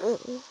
Mm-mm.